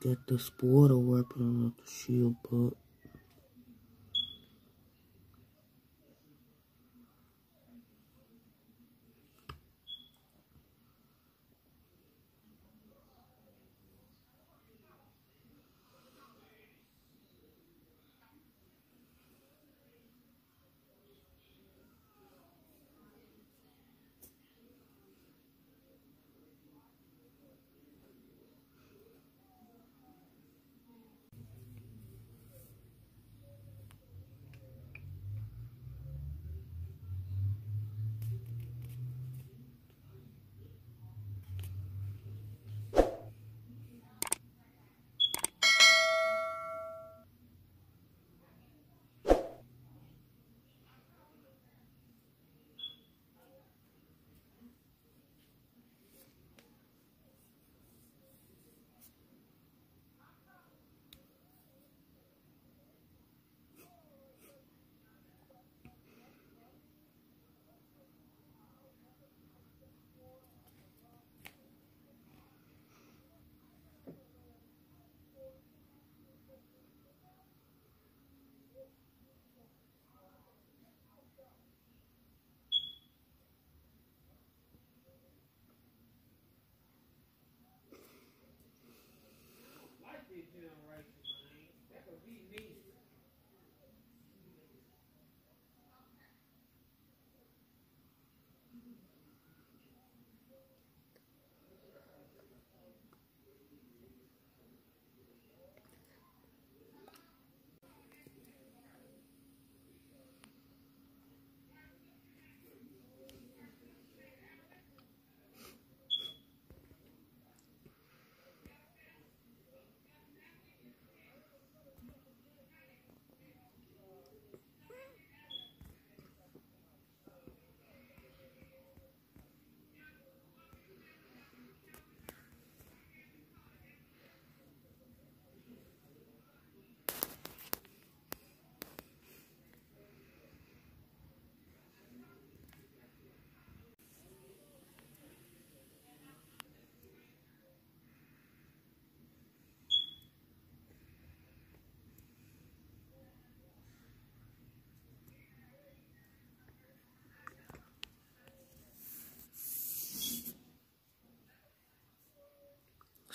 got the water weapon with the shield but down right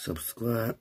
subscribe